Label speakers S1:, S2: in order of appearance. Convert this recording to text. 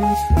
S1: Thank